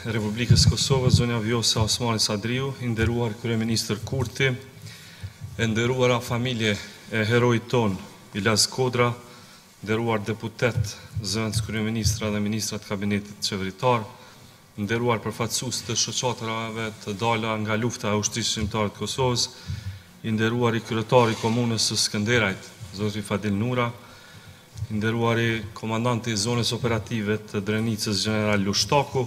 Republikës së Kosovës, zonja Vjosa Osmani Sadriu, i nderuar Kryeministër Kurti, e nderuara familje e heroit tonë, Ilaz Kodra, nderuar deputetë, zëvendës kryeministra dhe ministra të kabinetit qeveritar, nderuar përfaqësues të shoqatërave të dala nga lufta e Ushtrisë Çlirimtare të Kosovës, i nderuari kryetar i Komunës së Skënderajt, zotri Fadil Nura, I nderuari Komandanti i Zonës Operative të Drenicës Gjeneral Lushtaku,